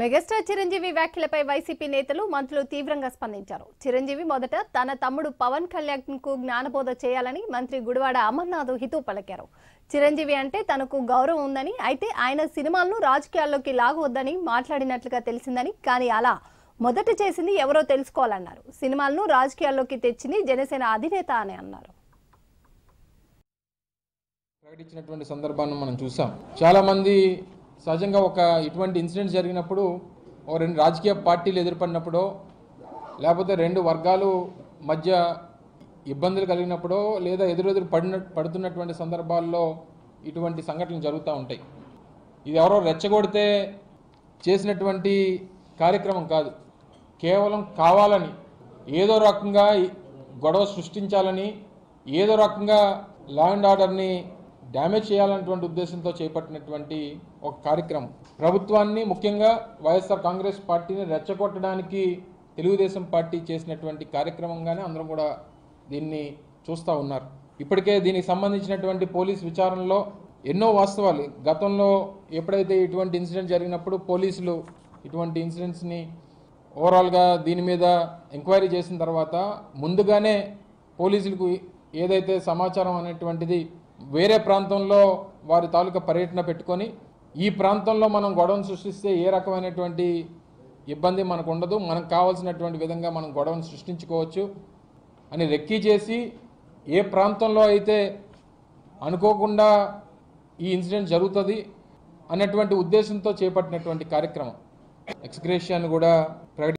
Megastar Chiranjeevi వ్యాఖ్యలపై YCP నేతలు మంత్రులు తీవ్రంగా స్పందించారు. చిరంజీవి మొదట తన తమ్ముడు పవన్ కళ్యాణ్కు జ్ఞానబోధ చేయాలని మంత్రి గుడివాడ అమర్నాథ్ హితూ పలికారు. చిరంజీవి అంటే తనకు గౌరవం ఉందని అయితే ఆయన సినిమాలను రాజకీయాల్లోకి లాగవద్దని మాట్లాడినట్లుగా తెలిసిందని కానీ అలా మొదట చేసింది ఎవరో తెలుసుకోవాలన్నారు. సినిమాలను రాజకీయాల్లోకి తెచ్చింది జనసేన అధినేత అని అన్నారు. ప్రకటించినటువంటి సందర్భాన్ని మనం చూసాం. చాలా మంది సహజంగా ఒక ఇటువంటి ఇన్సిడెంట్ జరిగినప్పుడు ఓ రెండు రాజకీయ పార్టీలు ఎదుర్కొన్నప్పుడో లేకపోతే రెండు వర్గాలు మధ్య ఇబ్బందులు కలిగినప్పుడో లేదా ఎదురెదురు పడిన పడుతున్నటువంటి సందర్భాల్లో ఇటువంటి సంఘటనలు జరుగుతూ ఉంటాయి. ఇది ఎవరో రెచ్చగొడితే చేసినటువంటి కార్యక్రమం కాదు. కేవలం కావాలని ఏదో రకంగా గొడవ సృష్టించాలని ఏదో రకంగా లా అండ్ ఆర్డర్ని డ్యామేజ్ చేయాలన్నటువంటి ఉద్దేశంతో చేపట్టినటువంటి ఒక కార్యక్రమం. ప్రభుత్వాన్ని ముఖ్యంగా వైఎస్ఆర్ కాంగ్రెస్ పార్టీని రెచ్చగొట్టడానికి తెలుగుదేశం పార్టీ చేసినటువంటి కార్యక్రమంగానే అందరం కూడా దీన్ని చూస్తూ ఉన్నారు. ఇప్పటికే దీనికి సంబంధించినటువంటి పోలీస్ విచారణలో ఎన్నో వాస్తవాలు. గతంలో ఎప్పుడైతే ఇటువంటి ఇన్సిడెంట్ జరిగినప్పుడు పోలీసులు ఇటువంటి ఇన్సిడెంట్స్ని ఓవరాల్గా దీని మీద ఎంక్వైరీ చేసిన తర్వాత ముందుగానే పోలీసులకు ఏదైతే సమాచారం అనేటువంటిది వేరే ప్రాంతంలో వారి తాలూకా పర్యటన పెట్టుకొని ఈ ప్రాంతంలో మనం గొడవను సృష్టిస్తే ఏ రకమైనటువంటి ఇబ్బంది మనకు ఉండదు. మనకు కావాల్సినటువంటి విధంగా మనం గొడవను సృష్టించుకోవచ్చు అని రెక్కీ చేసి ఏ ప్రాంతంలో అయితే అనుకోకుండా ఈ ఇన్సిడెంట్ జరుగుతుంది అన్నటువంటి ఉద్దేశంతో చేపట్టినటువంటి కార్యక్రమం. ఎక్స్గ్రేషియాన్ని కూడా ప్రకటి